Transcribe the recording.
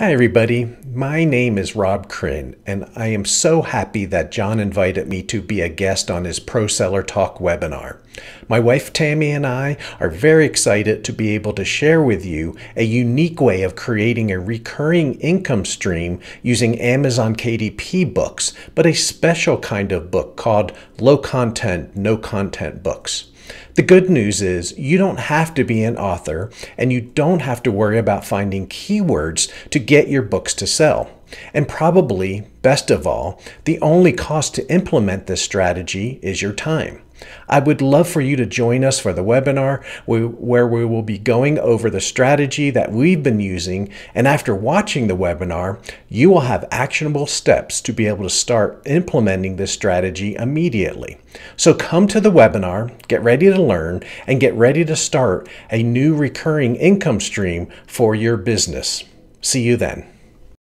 Hi, everybody. My name is Rob Chrin, and I am so happy that John invited me to be a guest on his Pro Seller Talk webinar. My wife Tammie and I are very excited to be able to share with you a unique way of creating a recurring income stream using Amazon KDP books, but a special kind of book called Low Content, No Content books. The good news is you don't have to be an author and you don't have to worry about finding keywords to get your books to sell. And probably, best of all, the only cost to implement this strategy is your time. I would love for you to join us for the webinar where we will be going over the strategy that we've been using. And after watching the webinar, you will have actionable steps to be able to start implementing this strategy immediately. So come to the webinar, get ready to learn, and get ready to start a new recurring income stream for your business. See you then.